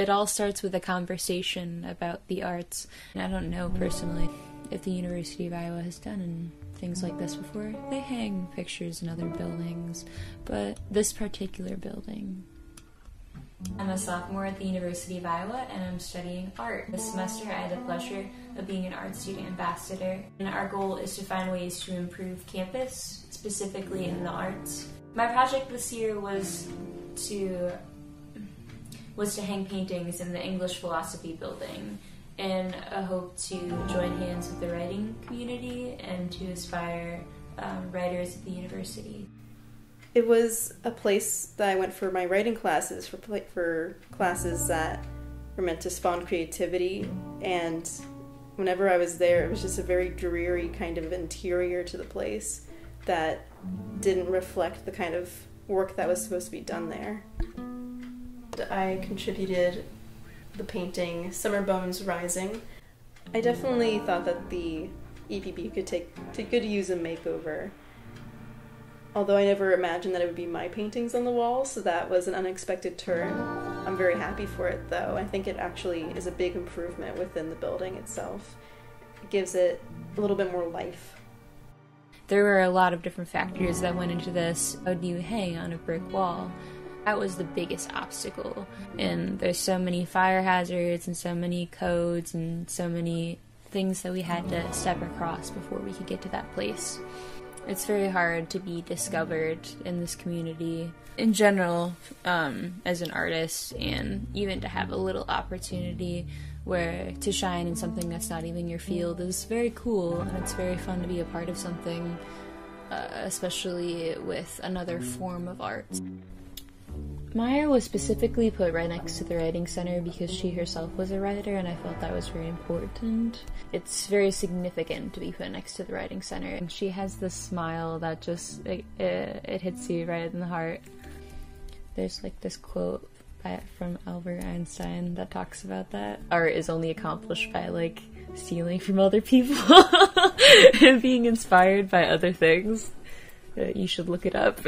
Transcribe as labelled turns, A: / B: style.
A: It all starts with a conversation about the arts. And I don't know personally if the University of Iowa has done things like this before. They hang pictures in other buildings, but this particular building I'm a sophomore at the University of Iowa and I'm studying art. This semester I had the pleasure of being an art student ambassador, and our goal is to find ways to improve campus, specifically in the arts. My project this year was to was to hang paintings in the English Philosophy Building in a hope to join hands with the writing community and to inspire um, writers at the university.
B: It was a place that I went for my writing classes, for for classes that were meant to spawn creativity. And whenever I was there, it was just a very dreary kind of interior to the place that didn't reflect the kind of work that was supposed to be done there. I contributed the painting Summer Bones Rising. I definitely thought that the EPB could take could use a makeover although I never imagined that it would be my paintings on the wall, so that was an unexpected turn. I'm very happy for it though. I think it actually is a big improvement within the building itself. It gives it a little bit more life.
A: There were a lot of different factors that went into this. How do you hang on a brick wall? That was the biggest obstacle. And there's so many fire hazards and so many codes and so many things that we had to step across before we could get to that place. It's very hard to be discovered in this community in general um, as an artist, and even to have a little opportunity where to shine in something that's not even your field is very cool, and it's very fun to be a part of something, uh, especially with another form of art. Maya was specifically put right next to the writing center because she herself was a writer, and I felt that was very important. It's very significant to be put next to the writing center, and she has this smile that just it, it, it hits you right in the heart. There's like this quote by, from Albert Einstein that talks about that art is only accomplished by like stealing from other people and being inspired by other things. Uh, you should look it up.